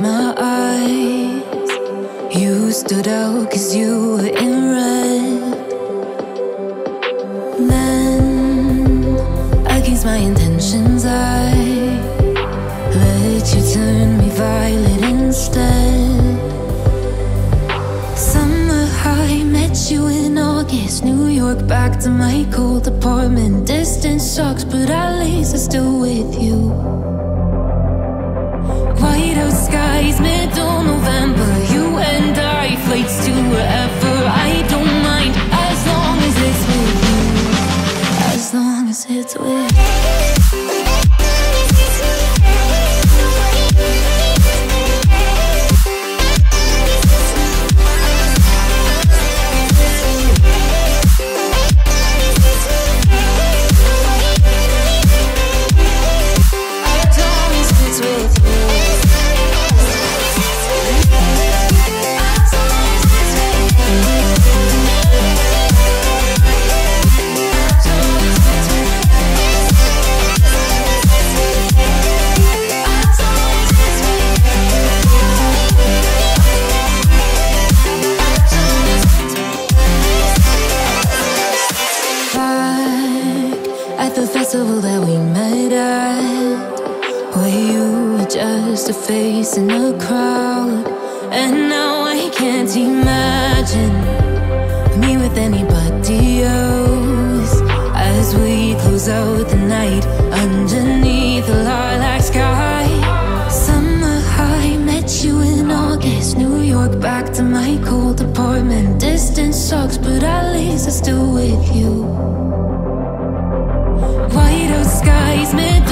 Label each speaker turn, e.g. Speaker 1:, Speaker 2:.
Speaker 1: my eyes. You stood out cause you were in red. Then, against my intentions, I let you turn August. New York, back to my cold apartment. Distance sucks, but at least I'm still with you. White out skies, middle November. You and I, flights to wherever. I don't mind as long as it's with you. As long as it's with you. Festival that we met at, where you were just a face in a crowd, and now I can't imagine me with anybody else as we close out the night underneath the lilac sky. Summer high, met you in August. New York, back to my cold apartment. Distance sucks, but at least I'm still with you. Skies, middle